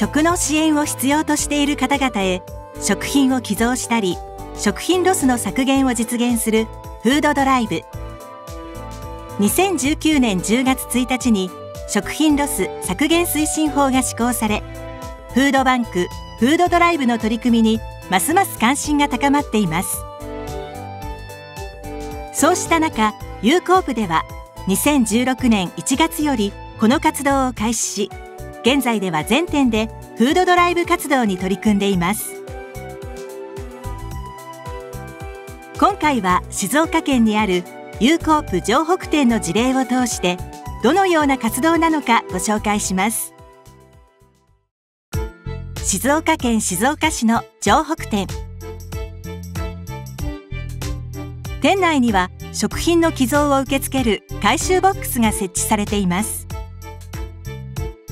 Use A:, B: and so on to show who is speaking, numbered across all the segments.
A: 食の支援を必要としている方々へ食品を寄贈したり食品ロスの削減を実現するフードドライブ。2019年10月1日に食品ロス削減推進法が施行されフードバンクフードドライブの取り組みにますます関心が高まっています。そうした中ユーコープでは2016年1月よりこの活動を開始し現在では全店でフードドライブ活動に取り組んでいます。今回は静岡県にあるユーコープ城北店の事例を通してどのような活動なのかご紹介します。静岡県静岡市の城北店。店内には食品の寄贈を受け付ける回収ボックスが設置されています。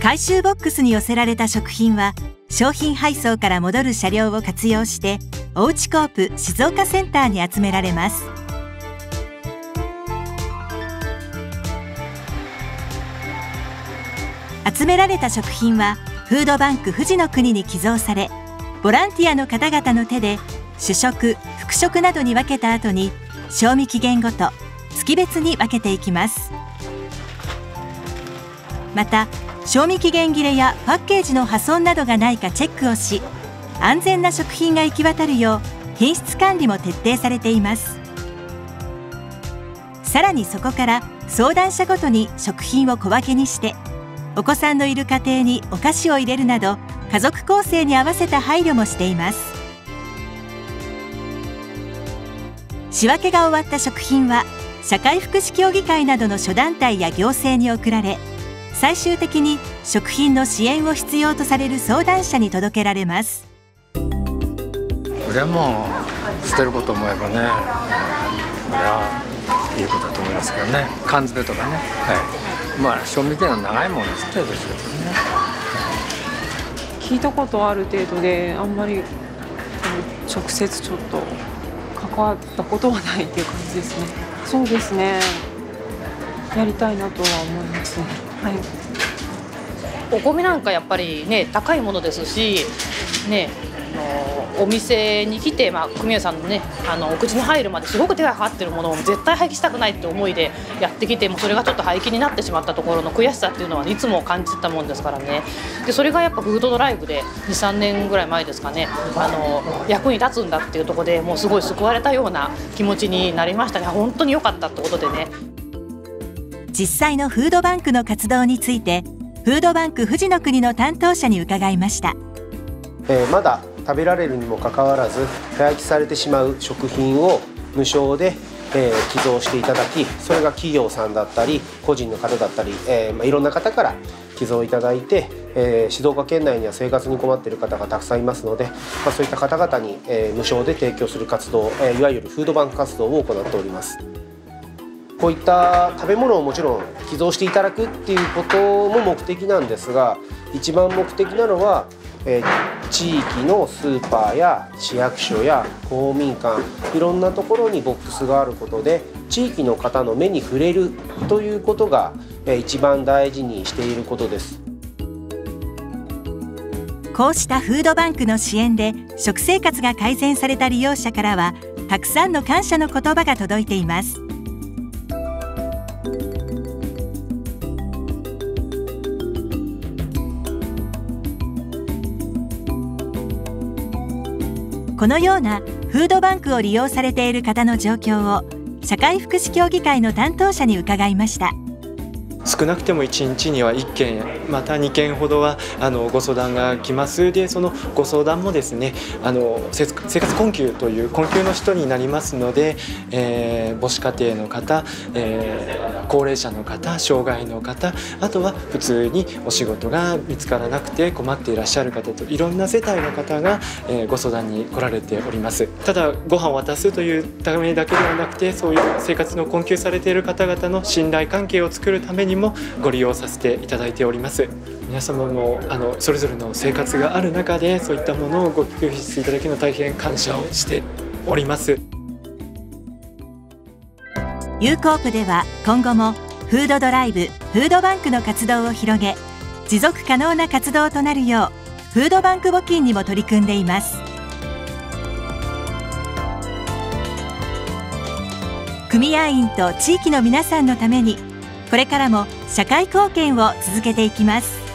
A: 回収ボックスに寄せられた食品は商品配送から戻る車両を活用しておうちコープ静岡センターに集められます。集められた食品はフードバンク富士の国に寄贈されボランティアの方々の手で主食副食などに分けた後に賞味期限ごと月別に分けていきます。また賞味期限切れやパッケージの破損などがないかチェックをし安全な食品が行き渡るよう品質管理も徹底されています。さらにそこから相談者ごとに食品を小分けにしてお子さんのいる家庭にお菓子を入れるなど家族構成に合わせた配慮もしています。仕分けが終わった食品は社会福祉協議会などの諸団体や行政に送られ最終的に食品の支援を必要とされる相談者に届けられます。
B: これはもう捨てること思えばねこれはいいことだと思いますけどね。缶詰とかね、はい、まあ賞味期限の長いものに捨てるでしょうけどね。
C: 聞いたことある程度であんまり直接ちょっと関わったことはないっていう感じですね。そうですね。やりたいなとは思いますねはい。
D: お米なんかやっぱりね高いものですしねお店に来て、まあ、組合さんのねあのお口に入るまですごく手がかかってるものを絶対廃棄したくないって思いでやってきてもそれがちょっと廃棄になってしまったところの悔しさっていうのは、いつも感じてたもんですからね。でそれがやっぱフードドライブで23年ぐらい前ですかねあの役に立つんだっていうとこでもうすごい救われたような気持ちになりましたね。本当に良かったってことでね。
A: 実際のフードバンクの活動についてフードバンク富士の国の担当者に伺いました、
E: えー、まだ食べられるにもかかわらず廃棄されてしまう食品を無償でえー、寄贈していただきそれが企業さんだったり個人の方だったり、えーまあ、いろんな方から寄贈いただいて、えー、静岡県内には生活に困っている方がたくさんいますので、まあ、そういった方々に、えー、無償で提供する活動、えー、いわゆるフードバンク活動を行っております。こういった食べ物をもちろん寄贈していただくっていうことも目的なんですが一番目的なのは、えー、地域のスーパーや市役所や公民館いろんなところにボックスがあることで地域の方の目に触れるということが、えー、一番大事にしていることです。
A: こうしたフードバンクの支援で食生活が改善された利用者からはたくさんの感謝の言葉が届いています。このようなフードバンクを利用されている方の状況を社会福祉協議会の担当者に伺いました。
F: 少なくても1日には1件また2件ほどはあのご相談が来ます。でそのご相談もですねあの生活困窮という困窮の人になりますので、えー、母子家庭の方、えー、高齢者の方障害の方あとは普通にお仕事が見つからなくて困っていらっしゃる方といろんな世帯の方が、えー、ご相談に来られております。ただご飯を渡すというためだけではなくてそういう生活の困窮されている方々の信頼関係を作るためにもご利用させていただいております。皆様もあのそれぞれの生活がある中でそういったものをご寄付していただきの大変感謝をしております。
A: ユーコープでは今後もフードドライブフードバンクの活動を広げ持続可能な活動となるようフードバンク募金にも取り組んでいます。組合員と地域の皆さんのためにこれからも社会貢献を続けていきます。